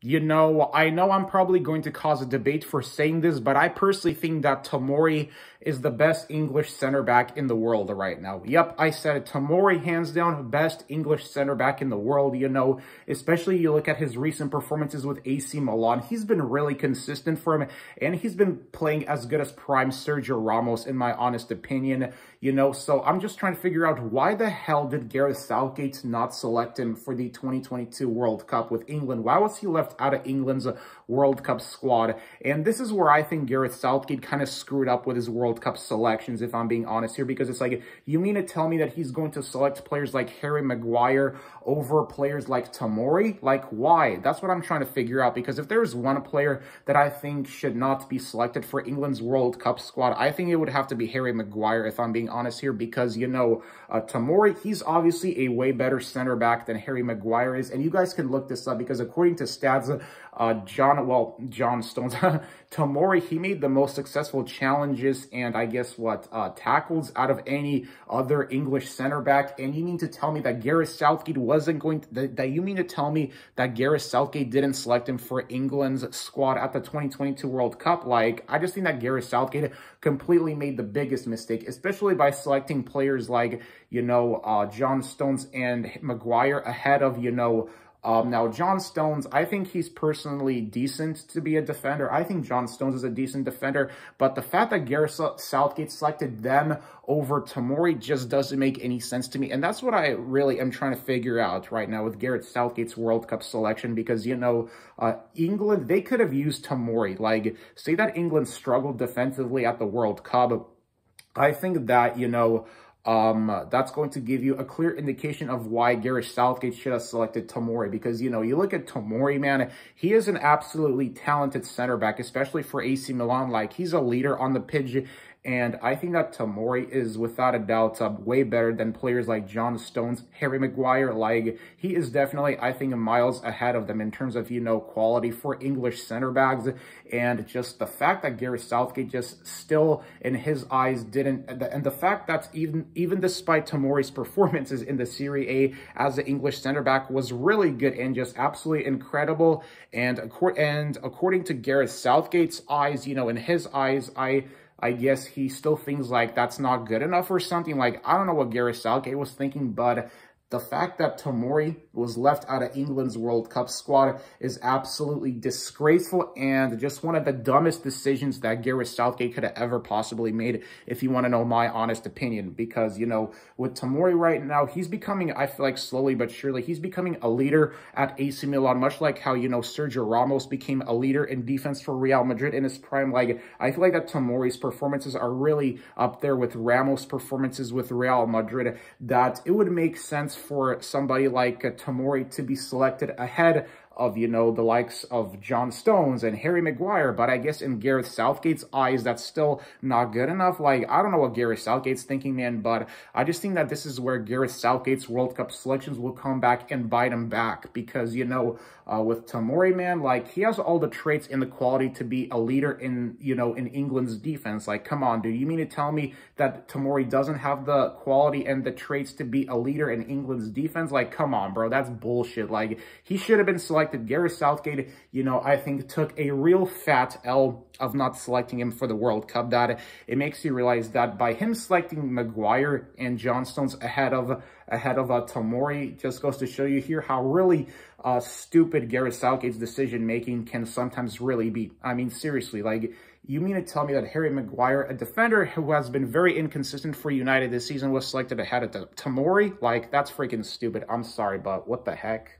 You know, I know I'm probably going to cause a debate for saying this, but I personally think that Tomori is the best English center back in the world right now. Yep, I said it. Tomori, hands down, best English center back in the world, you know, especially you look at his recent performances with AC Milan. He's been really consistent for him, and he's been playing as good as prime Sergio Ramos, in my honest opinion, you know, so I'm just trying to figure out why the hell did Gareth Southgate not select him for the 2022 World Cup with England? Why was he left out of England's World Cup squad? And this is where I think Gareth Southgate kind of screwed up with his World Cup selections, if I'm being honest here, because it's like, you mean to tell me that he's going to select players like Harry Maguire over players like Tomori? Like, why? That's what I'm trying to figure out, because if there's one player that I think should not be selected for England's World Cup squad, I think it would have to be Harry Maguire, if I'm being honest here, because, you know, uh, Tomori, he's obviously a way better center back than Harry Maguire is, and you guys can look this up, because according to stats, uh, John, well, John Stones, Tomori, he made the most successful challenges and I guess what, uh, tackles out of any other English center back. And you mean to tell me that Gareth Southgate wasn't going to, that, that you mean to tell me that Gareth Southgate didn't select him for England's squad at the 2022 World Cup? Like, I just think that Gareth Southgate completely made the biggest mistake, especially by selecting players like, you know, uh, John Stones and Maguire ahead of, you know, um, now, John Stones, I think he's personally decent to be a defender. I think John Stones is a decent defender, but the fact that Gareth Southgate selected them over Tomori just doesn't make any sense to me. And that's what I really am trying to figure out right now with Gareth Southgate's World Cup selection because, you know, uh, England, they could have used Tomori. Like, say that England struggled defensively at the World Cup. I think that, you know, um, that's going to give you a clear indication of why Gareth Southgate should have selected Tomori. Because, you know, you look at Tomori, man, he is an absolutely talented center back, especially for AC Milan. Like, he's a leader on the pitch and I think that Tomori is without a doubt uh, way better than players like John Stones, Harry Maguire. Like, he is definitely, I think, miles ahead of them in terms of, you know, quality for English center backs. And just the fact that Gareth Southgate just still, in his eyes, didn't, and the fact that even, even despite Tomori's performances in the Serie A as an English center back was really good and just absolutely incredible. And, and according to Gareth Southgate's eyes, you know, in his eyes, I I guess he still thinks like that's not good enough or something. Like, I don't know what Gareth Southgate was thinking, but the fact that Tomori was left out of England's World Cup squad is absolutely disgraceful and just one of the dumbest decisions that Gareth Southgate could have ever possibly made, if you want to know my honest opinion. Because, you know, with Tomori right now, he's becoming, I feel like slowly but surely, he's becoming a leader at AC Milan, much like how, you know, Sergio Ramos became a leader in defense for Real Madrid in his prime. Like, I feel like that Tomori's performances are really up there with Ramos' performances with Real Madrid, that it would make sense for somebody like Tomori to be selected ahead of, you know, the likes of John Stones and Harry Maguire. But I guess in Gareth Southgate's eyes, that's still not good enough. Like, I don't know what Gareth Southgate's thinking, man, but I just think that this is where Gareth Southgate's World Cup selections will come back and bite him back. Because, you know, uh, with Tomori, man, like, he has all the traits and the quality to be a leader in, you know, in England's defense. Like, come on, dude. You mean to tell me that Tomori doesn't have the quality and the traits to be a leader in England's defense? Like, come on, bro. That's bullshit. Like, he should have been selected selected Gareth Southgate, you know, I think took a real fat L of not selecting him for the World Cup. That it makes you realize that by him selecting Maguire and John Stones ahead of ahead of uh, Tomori just goes to show you here how really uh, stupid Gareth Southgate's decision making can sometimes really be. I mean, seriously, like you mean to tell me that Harry Maguire, a defender who has been very inconsistent for United this season, was selected ahead of Tomori? Like, that's freaking stupid. I'm sorry, but what the heck?